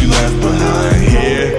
you left behind here.